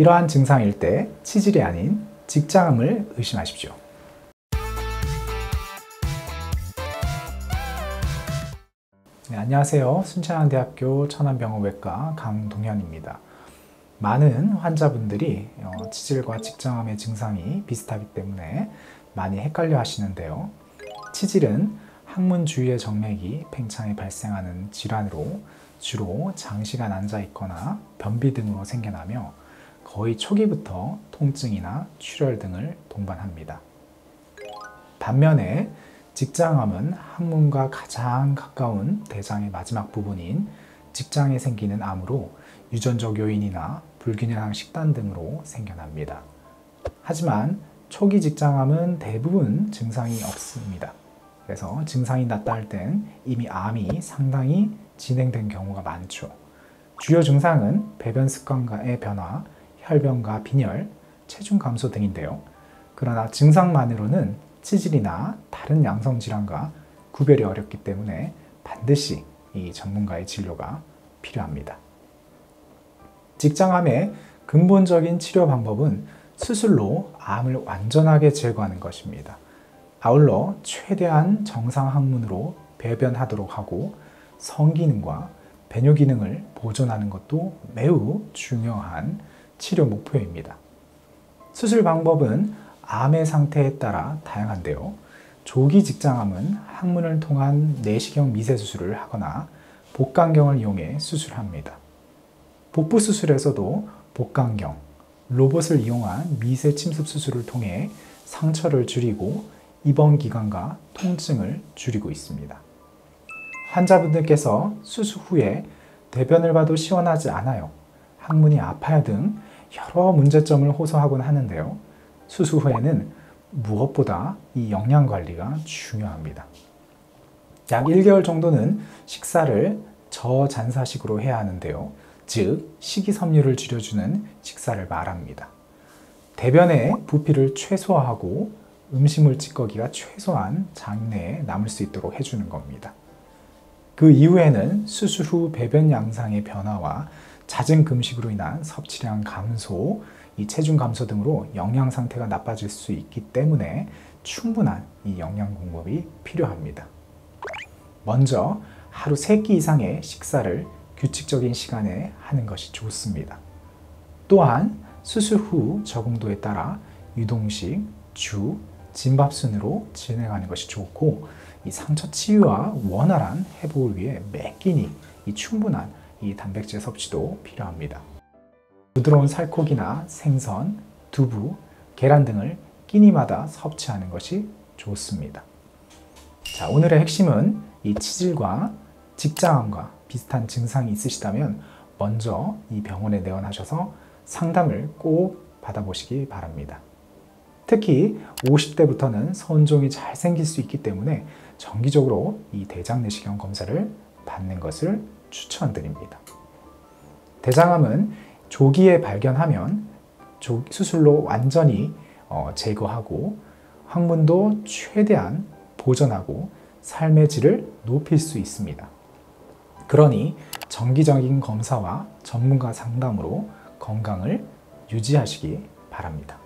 이러한 증상일 때 치질이 아닌 직장암을 의심하십시오. 네, 안녕하세요. 순천향대학교 천안병원외과 강동현입니다. 많은 환자분들이 어, 치질과 직장암의 증상이 비슷하기 때문에 많이 헷갈려 하시는데요. 치질은 항문 주위의 정맥이 팽창해 발생하는 질환으로 주로 장시간 앉아 있거나 변비 등으로 생겨나며 거의 초기부터 통증이나 출혈 등을 동반합니다. 반면에 직장암은 항문과 가장 가까운 대장의 마지막 부분인 직장에 생기는 암으로 유전적 요인이나 불균형 식단 등으로 생겨납니다. 하지만 초기 직장암은 대부분 증상이 없습니다. 그래서 증상이 나타날 땐 이미 암이 상당히 진행된 경우가 많죠. 주요 증상은 배변 습관과의 변화, 혈변과 빈혈, 체중 감소 등인데요. 그러나 증상만으로는 치질이나 다른 양성 질환과 구별이 어렵기 때문에 반드시 이 전문가의 진료가 필요합니다. 직장암의 근본적인 치료 방법은 수술로 암을 완전하게 제거하는 것입니다. 아울러 최대한 정상 항문으로 배변하도록 하고 성기능과 배뇨 기능을 보존하는 것도 매우 중요한 치료 목표입니다. 수술 방법은 암의 상태에 따라 다양한데요. 조기 직장암은 항문을 통한 내시경 미세 수술을 하거나 복강경을 이용해 수술합니다. 복부 수술에서도 복강경, 로봇을 이용한 미세 침습 수술을 통해 상처를 줄이고 입원 기간과 통증을 줄이고 있습니다. 환자분들께서 수술 후에 대변을 봐도 시원하지 않아요. 항문이 아파요 등 여러 문제점을 호소하곤 하는데요. 수술 후에는 무엇보다 이 영양 관리가 중요합니다. 약 1개월 정도는 식사를 저잔사식으로 해야 하는데요. 즉, 식이섬유를 줄여주는 식사를 말합니다. 대변의 부피를 최소화하고 음식물 찌꺼기가 최소한 장내에 남을 수 있도록 해주는 겁니다. 그 이후에는 수술 후 배변 양상의 변화와 잦은 금식으로 인한 섭취량 감소, 이 체중 감소 등으로 영양 상태가 나빠질 수 있기 때문에 충분한 이 영양 공급이 필요합니다. 먼저 하루 3끼 이상의 식사를 규칙적인 시간에 하는 것이 좋습니다. 또한 수술 후 적응도에 따라 유동식, 주, 진밥 순으로 진행하는 것이 좋고 이 상처 치유와 원활한 회복을 위해 매 끼니 이 충분한 이 단백질 섭취도 필요합니다. 부드러운 살코기나 생선, 두부, 계란 등을 끼니마다 섭취하는 것이 좋습니다. 자, 오늘의 핵심은 이 치질과 직장암과 비슷한 증상이 있으시다면 먼저 이 병원에 내원하셔서 상담을 꼭 받아보시기 바랍니다. 특히 50대부터는 선종이 잘 생길 수 있기 때문에 정기적으로 이 대장 내시경 검사를 받는 것을 추천드립니다. 대장암은 조기에 발견하면 수술로 완전히 어, 제거하고 항문도 최대한 보존하고 삶의 질을 높일 수 있습니다. 그러니 정기적인 검사와 전문가 상담으로 건강을 유지하시기 바랍니다.